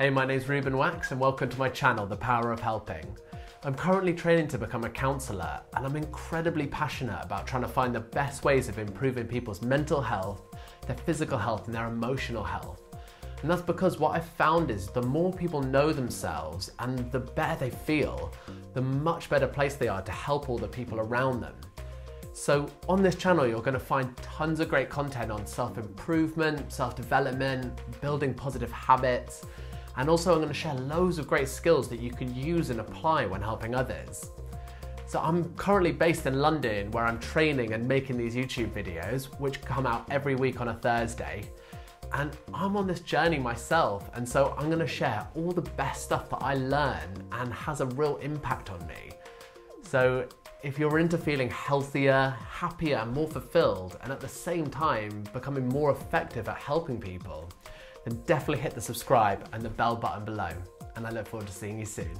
Hey, my name's Reuben Wachs and welcome to my channel, The Power of Helping. I'm currently training to become a counsellor and I'm incredibly passionate about trying to find the best ways of improving people's mental health, their physical health and their emotional health. And that's because what I've found is the more people know themselves and the better they feel, the much better place they are to help all the people around them. So on this channel, you're gonna find tons of great content on self-improvement, self-development, building positive habits, and also I'm going to share loads of great skills that you can use and apply when helping others. So I'm currently based in London where I'm training and making these YouTube videos, which come out every week on a Thursday. And I'm on this journey myself, and so I'm gonna share all the best stuff that I learn and has a real impact on me. So if you're into feeling healthier, happier, more fulfilled, and at the same time becoming more effective at helping people, then definitely hit the subscribe and the bell button below. And I look forward to seeing you soon.